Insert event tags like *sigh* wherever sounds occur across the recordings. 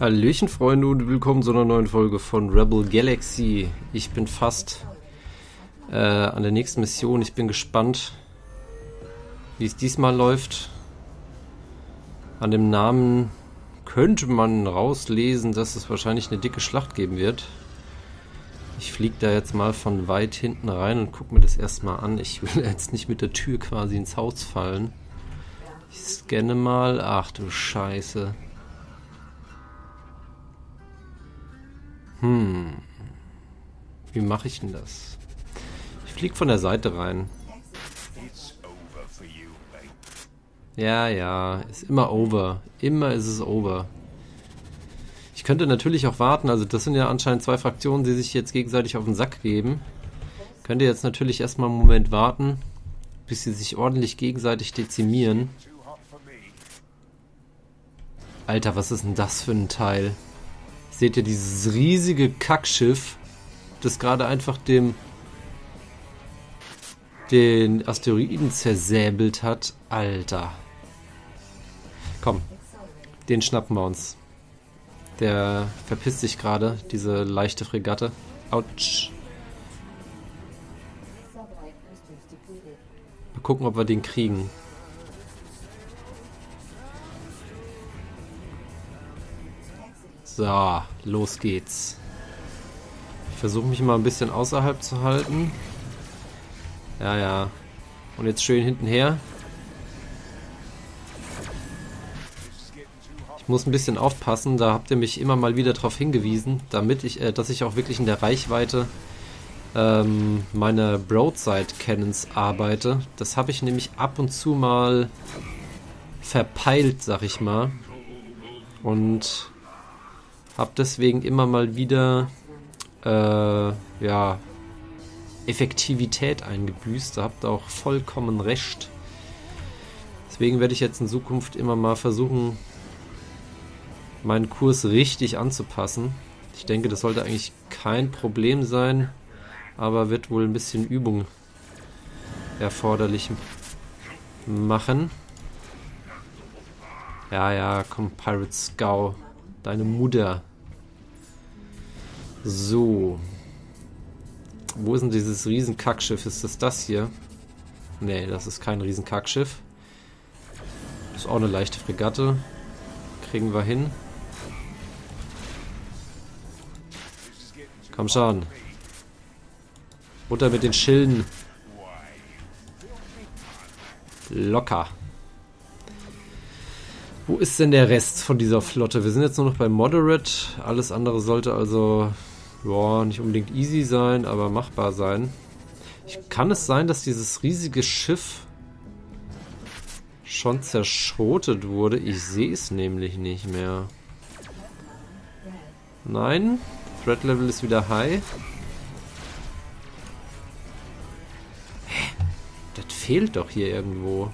Hallöchen Freunde und willkommen zu einer neuen Folge von Rebel Galaxy. Ich bin fast äh, an der nächsten Mission. Ich bin gespannt, wie es diesmal läuft. An dem Namen könnte man rauslesen, dass es wahrscheinlich eine dicke Schlacht geben wird. Ich fliege da jetzt mal von weit hinten rein und gucke mir das erstmal an. Ich will *laughs* jetzt nicht mit der Tür quasi ins Haus fallen. Ich scanne mal. Ach du Scheiße. Hm. Wie mache ich denn das? Ich fliege von der Seite rein. Ja, ja, ist immer over. Immer ist es over. Ich könnte natürlich auch warten, also das sind ja anscheinend zwei Fraktionen, die sich jetzt gegenseitig auf den Sack geben. Könnte jetzt natürlich erstmal einen Moment warten, bis sie sich ordentlich gegenseitig dezimieren. Alter, was ist denn das für ein Teil? Seht ihr dieses riesige Kackschiff, das gerade einfach dem den Asteroiden zersäbelt hat? Alter. Komm, den schnappen wir uns. Der verpisst sich gerade, diese leichte Fregatte. Autsch. Mal gucken, ob wir den kriegen. So, los geht's. Ich versuche mich mal ein bisschen außerhalb zu halten. Ja, ja. Und jetzt schön hintenher. Ich muss ein bisschen aufpassen, da habt ihr mich immer mal wieder darauf hingewiesen, damit ich, äh, dass ich auch wirklich in der Reichweite ähm, meiner Broadside Cannons arbeite. Das habe ich nämlich ab und zu mal verpeilt, sag ich mal. Und hab deswegen immer mal wieder äh, ja, Effektivität eingebüßt. Da habt ihr auch vollkommen recht. Deswegen werde ich jetzt in Zukunft immer mal versuchen, meinen Kurs richtig anzupassen. Ich denke, das sollte eigentlich kein Problem sein, aber wird wohl ein bisschen Übung erforderlich machen. Ja, ja, komm, Pirate Scow. Deine Mutter. So. Wo ist denn dieses Riesenkackschiff? Ist das das hier? Nee, das ist kein Riesenkackschiff. Das ist auch eine leichte Fregatte. Kriegen wir hin. Komm schon. Runter mit den Schilden. Locker. Wo ist denn der Rest von dieser Flotte? Wir sind jetzt nur noch bei Moderate. Alles andere sollte also ja, nicht unbedingt easy sein, aber machbar sein. Ich, kann es sein, dass dieses riesige Schiff schon zerschrotet wurde? Ich sehe es nämlich nicht mehr. Nein, Threat Level ist wieder high. Hä? Das fehlt doch hier irgendwo.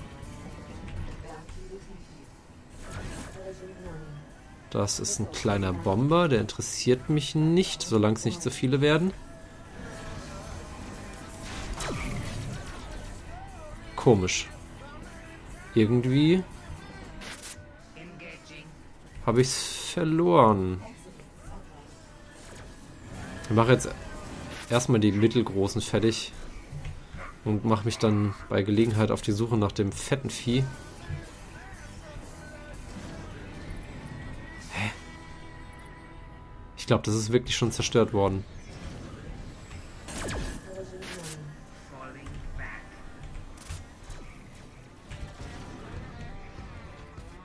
Das ist ein kleiner Bomber, der interessiert mich nicht, solange es nicht so viele werden. Komisch. Irgendwie habe ich es verloren. Ich mache jetzt erstmal die mittelgroßen fertig und mache mich dann bei Gelegenheit auf die Suche nach dem fetten Vieh. Ich glaube, das ist wirklich schon zerstört worden.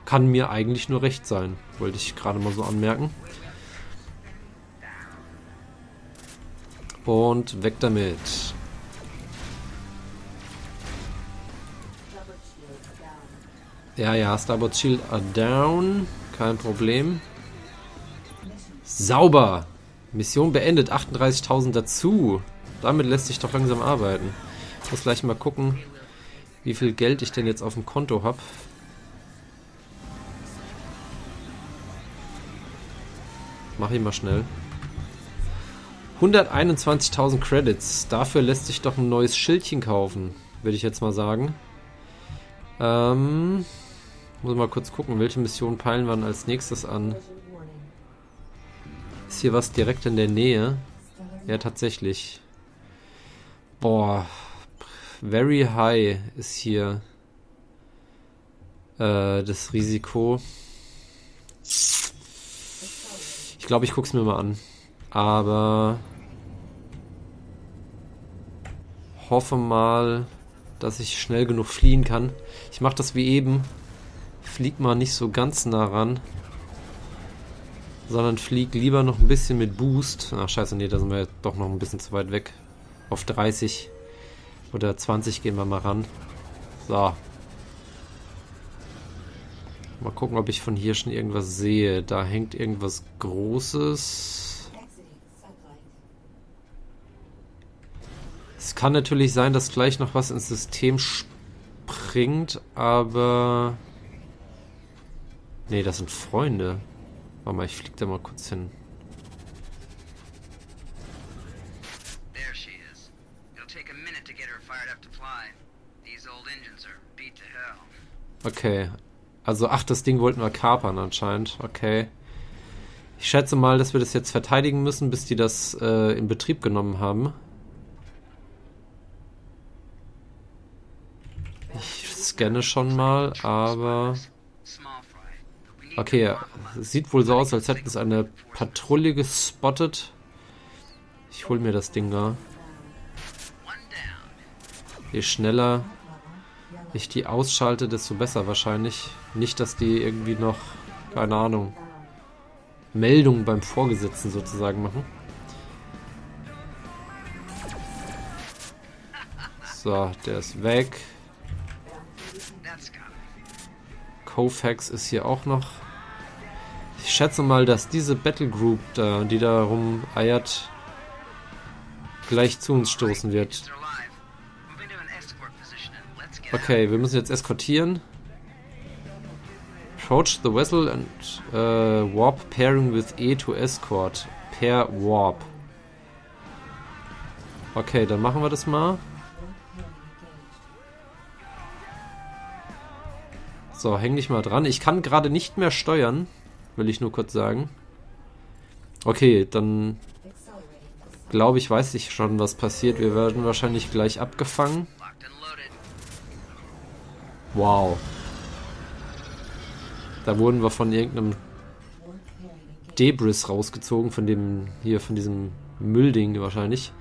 Kann mir eigentlich nur recht sein, wollte ich gerade mal so anmerken. Und weg damit. Ja, ja, Starboard Shield are down. Kein Problem. Sauber. Mission beendet. 38.000 dazu. Damit lässt sich doch langsam arbeiten. Ich muss gleich mal gucken, wie viel Geld ich denn jetzt auf dem Konto habe. Mach ich mal schnell. 121.000 Credits. Dafür lässt sich doch ein neues Schildchen kaufen, würde ich jetzt mal sagen. Ähm, muss mal kurz gucken, welche Mission peilen wir als nächstes an. Hier was direkt in der Nähe? Ja, tatsächlich. Boah. Very high ist hier äh, das Risiko. Ich glaube, ich gucke es mir mal an. Aber hoffe mal, dass ich schnell genug fliehen kann. Ich mache das wie eben. Flieg mal nicht so ganz nah ran. Sondern flieg lieber noch ein bisschen mit Boost. Ach scheiße, nee, da sind wir doch noch ein bisschen zu weit weg. Auf 30 oder 20 gehen wir mal ran. So. Mal gucken, ob ich von hier schon irgendwas sehe. Da hängt irgendwas Großes. Es kann natürlich sein, dass gleich noch was ins System springt, aber... Nee, das sind Freunde. Warte mal, ich flieg da mal kurz hin. Okay. Also, ach, das Ding wollten wir kapern anscheinend. Okay. Ich schätze mal, dass wir das jetzt verteidigen müssen, bis die das äh, in Betrieb genommen haben. Ich scanne schon mal, aber... Okay, sieht wohl so aus, als hätten es eine Patrouille gespottet. Ich hol mir das Ding da. Je schneller ich die ausschalte, desto besser wahrscheinlich. Nicht, dass die irgendwie noch, keine Ahnung, Meldungen beim Vorgesetzten sozusagen machen. So, der ist weg. Kofax ist hier auch noch. Ich schätze mal, dass diese Battle Group da, die da rumeiert, gleich zu uns stoßen wird. Okay, wir müssen jetzt eskortieren. Approach the vessel and uh, warp pairing with E to escort. Pair warp. Okay, dann machen wir das mal. So, häng dich mal dran. Ich kann gerade nicht mehr steuern, will ich nur kurz sagen. Okay, dann glaube ich, weiß ich schon, was passiert. Wir werden wahrscheinlich gleich abgefangen. Wow. Da wurden wir von irgendeinem Debris rausgezogen, von dem, hier, von diesem Müllding wahrscheinlich.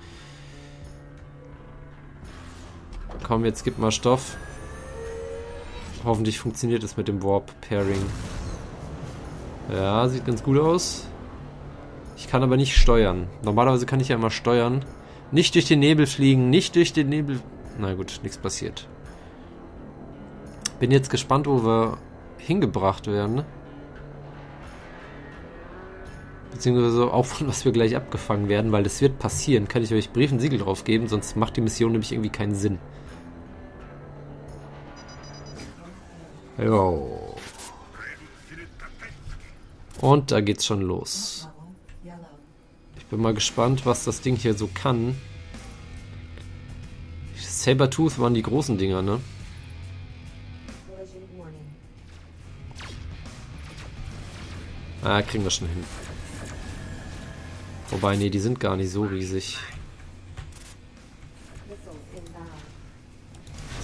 Komm, jetzt gib mal Stoff. Hoffentlich funktioniert es mit dem Warp-Pairing. Ja, sieht ganz gut aus. Ich kann aber nicht steuern. Normalerweise kann ich ja immer steuern. Nicht durch den Nebel fliegen, nicht durch den Nebel... Na gut, nichts passiert. Bin jetzt gespannt, wo wir hingebracht werden. Beziehungsweise auch von was wir gleich abgefangen werden, weil das wird passieren. Kann ich euch Brief und Siegel drauf geben, sonst macht die Mission nämlich irgendwie keinen Sinn. Jo. Und da geht's schon los. Ich bin mal gespannt, was das Ding hier so kann. Sabertooth waren die großen Dinger, ne? Ah, kriegen wir schon hin. Wobei, nee, die sind gar nicht so riesig.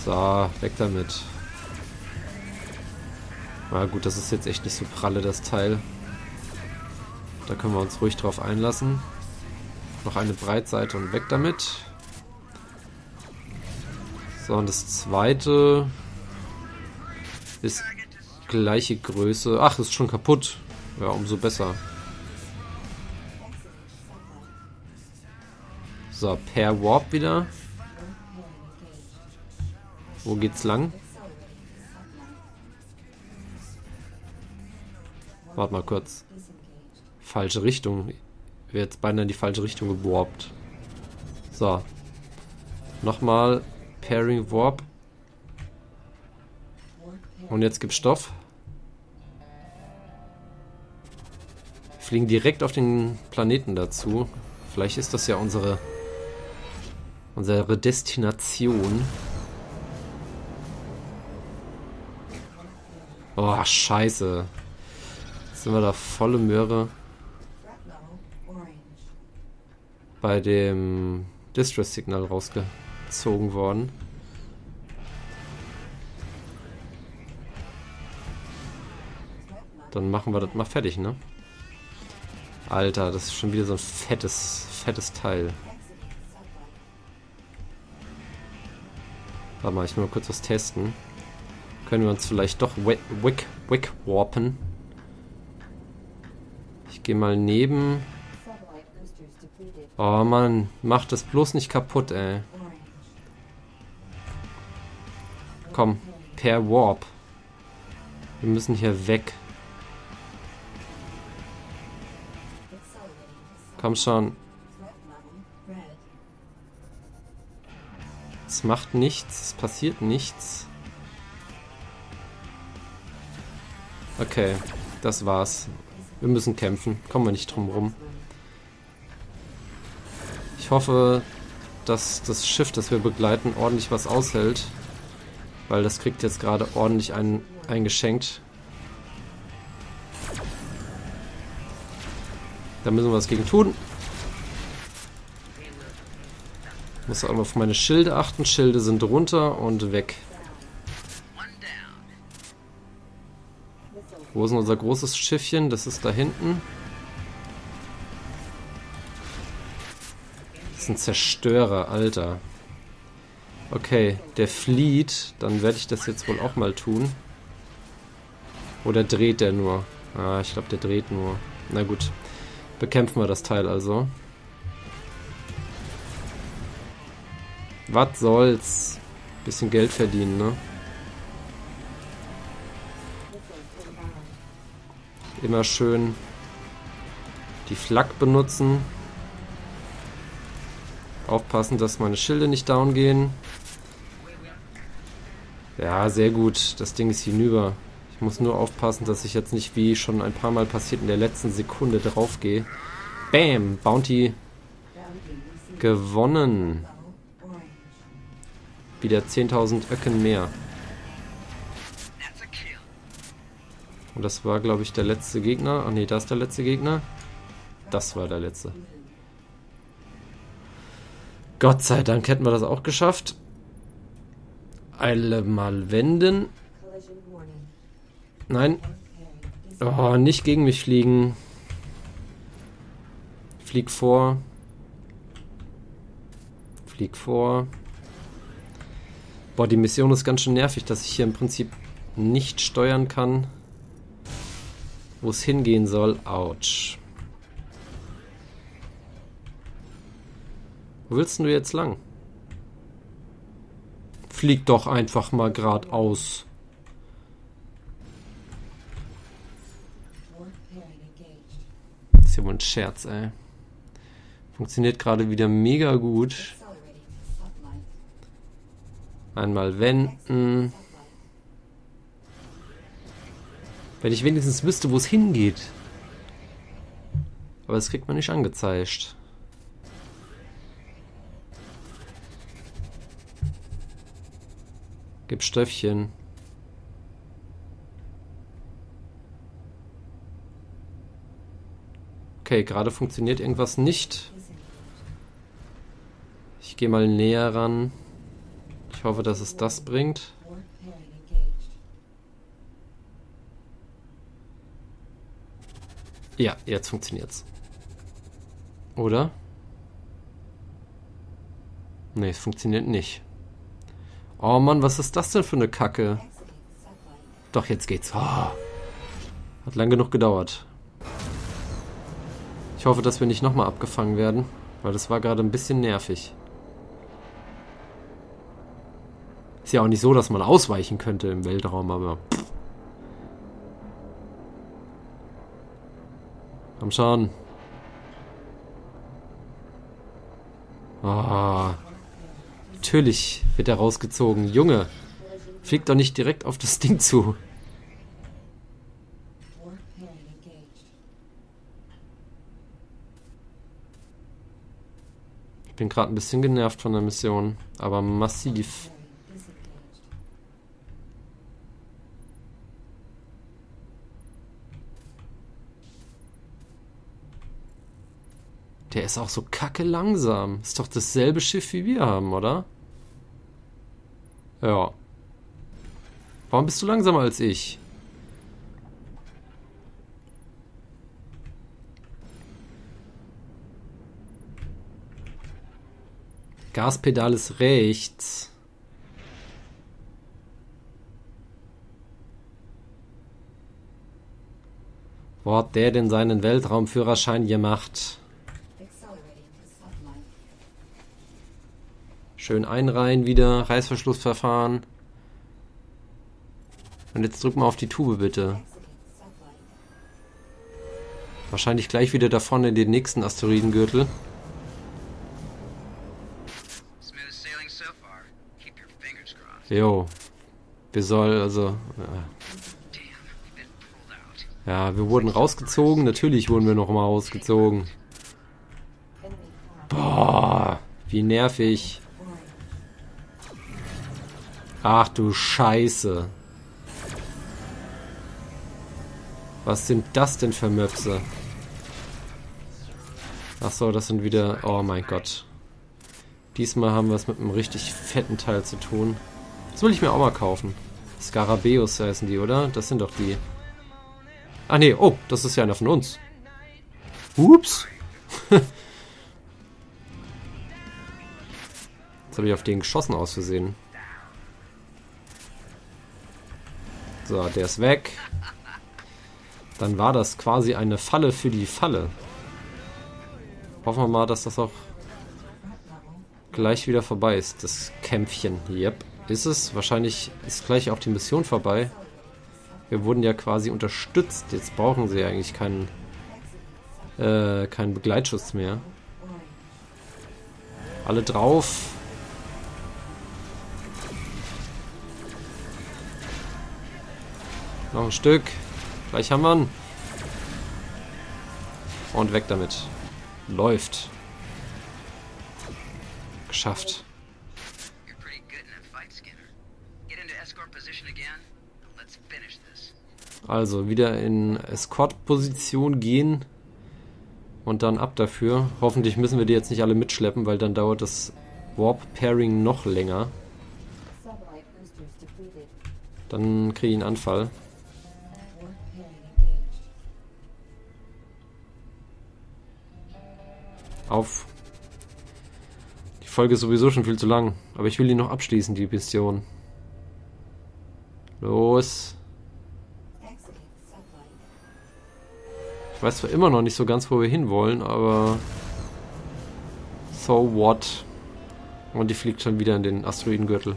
So, weg damit. Na gut, das ist jetzt echt nicht so pralle, das Teil. Da können wir uns ruhig drauf einlassen. Noch eine Breitseite und weg damit. So, und das zweite ist gleiche Größe. Ach, ist schon kaputt. Ja, umso besser. So, per Warp wieder. Wo geht's lang? Warte mal kurz. Falsche Richtung. Wäre jetzt beinahe in die falsche Richtung gewarpt. So. Nochmal Pairing Warp. Und jetzt gibt's Stoff. fliegen direkt auf den Planeten dazu. Vielleicht ist das ja unsere unsere Destination. Oh, scheiße. Jetzt sind wir da volle Möhre. Bei dem Distress-Signal rausgezogen worden. Dann machen wir das mal fertig, ne? Alter, das ist schon wieder so ein fettes, fettes Teil. Warte mal, ich will mal kurz was testen. Können wir uns vielleicht doch wick, wick warpen. Ich gehe mal neben. Oh Mann, mach das bloß nicht kaputt, ey. Komm, per Warp. Wir müssen hier weg. Komm schon. Es macht nichts, es passiert nichts. Okay, das war's. Wir müssen kämpfen, kommen wir nicht drum rum. Ich hoffe, dass das Schiff, das wir begleiten, ordentlich was aushält. Weil das kriegt jetzt gerade ordentlich ein, eingeschenkt. Da müssen wir was gegen tun. Muss auch mal auf meine Schilde achten. Schilde sind runter und weg. Wo ist unser großes Schiffchen? Das ist da hinten. Ist ein Zerstörer, Alter. Okay, der flieht. Dann werde ich das jetzt wohl auch mal tun. Oder dreht der nur? Ah, ich glaube, der dreht nur. Na gut. Bekämpfen wir das Teil also. Was soll's? Bisschen Geld verdienen, ne? Immer schön die Flak benutzen. Aufpassen, dass meine Schilde nicht down gehen. Ja, sehr gut. Das Ding ist hinüber. Ich muss nur aufpassen, dass ich jetzt nicht, wie schon ein paar Mal passiert, in der letzten Sekunde draufgehe. Bam! Bounty gewonnen. Wieder 10.000 Öcken mehr. Und das war, glaube ich, der letzte Gegner. Ach nee, da ist der letzte Gegner. Das war der letzte. Gott sei Dank hätten wir das auch geschafft. Eile mal wenden. Nein. Oh, nicht gegen mich fliegen. Flieg vor. Flieg vor. Boah, die Mission ist ganz schön nervig, dass ich hier im Prinzip nicht steuern kann, wo es hingehen soll. Autsch. Wo willst du jetzt lang? Flieg doch einfach mal geradeaus. ja wohl ein Scherz, ey. Funktioniert gerade wieder mega gut. Einmal wenden. Wenn ich wenigstens wüsste, wo es hingeht. Aber das kriegt man nicht angezeigt. Gib Stöffchen. Okay, gerade funktioniert irgendwas nicht. Ich gehe mal näher ran. Ich hoffe, dass es das bringt. Ja, jetzt funktioniert's. Oder? Ne, es funktioniert nicht. Oh Mann, was ist das denn für eine Kacke? Doch, jetzt geht's. Oh. Hat lang genug gedauert. Ich hoffe, dass wir nicht nochmal abgefangen werden, weil das war gerade ein bisschen nervig. Ist ja auch nicht so, dass man ausweichen könnte im Weltraum, aber... Komm schon. Oh. Natürlich wird er rausgezogen. Junge, fliegt doch nicht direkt auf das Ding zu. bin gerade ein bisschen genervt von der Mission, aber massiv. Der ist auch so kacke langsam. Ist doch dasselbe Schiff wie wir haben, oder? Ja. Warum bist du langsamer als ich? Gaspedal ist rechts. Wo hat der denn seinen Weltraumführerschein gemacht? Schön einreihen wieder, Reißverschlussverfahren. Und jetzt drück mal auf die Tube bitte. Wahrscheinlich gleich wieder davon in den nächsten Asteroidengürtel. Jo. Wir sollen also. Ja. ja, wir wurden rausgezogen. Natürlich wurden wir noch mal rausgezogen. Boah, wie nervig. Ach du Scheiße. Was sind das denn für Möpse? Achso, das sind wieder... Oh mein Gott. Diesmal haben wir es mit einem richtig fetten Teil zu tun. Das will ich mir auch mal kaufen. Scarabeus heißen die, oder? Das sind doch die. Ah nee, oh, das ist ja einer von uns. Ups. *laughs* Jetzt habe ich auf den geschossen aus Versehen. So, der ist weg. Dann war das quasi eine Falle für die Falle. Hoffen wir mal, dass das auch gleich wieder vorbei ist, das Kämpfchen. Yep. Ist es? Wahrscheinlich ist gleich auch die Mission vorbei. Wir wurden ja quasi unterstützt. Jetzt brauchen sie eigentlich keinen, äh, keinen Begleitschutz mehr. Alle drauf. Noch ein Stück. Gleich haben wir ihn. Und weg damit. Läuft. Geschafft. Also wieder in Escort-Position gehen und dann ab dafür. Hoffentlich müssen wir die jetzt nicht alle mitschleppen, weil dann dauert das Warp-Pairing noch länger. Dann kriege ich einen Anfall. Auf. Die Folge ist sowieso schon viel zu lang. Aber ich will die noch abschließen, die Mission. Los. Ich weiß zwar immer noch nicht so ganz, wo wir hinwollen, aber... So what? Und die fliegt schon wieder in den Asteroidengürtel.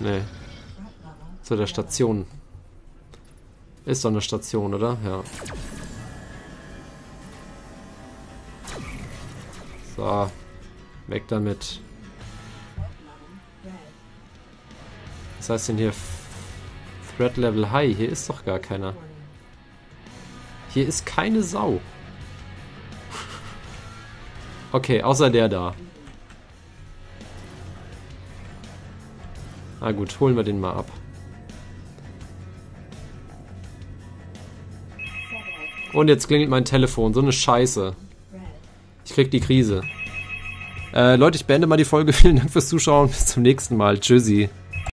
Nee. Zu der Station. Ist doch eine Station, oder? Ja. So. Weg damit. Was heißt denn hier Threat Level High? Hier ist doch gar keiner. Hier ist keine Sau. *laughs* Okay, außer der da. Na gut, holen wir den mal ab. Und jetzt klingelt mein Telefon. So eine Scheiße. Ich krieg die Krise. Äh, Leute, ich beende mal die Folge. *laughs* Vielen Dank fürs Zuschauen. Bis zum nächsten Mal. Tschüssi.